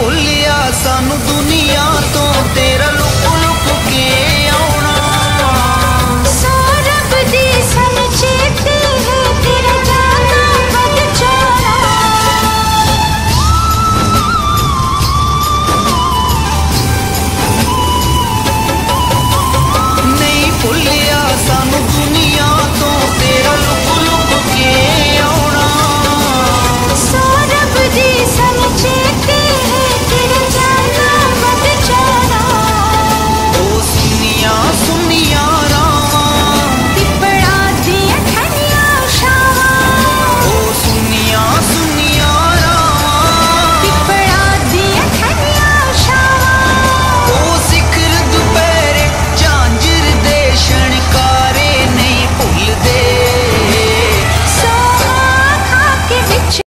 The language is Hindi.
ਭੁੱਲਿਆ ਸਾਨੂੰ ਦੁਨੀਆ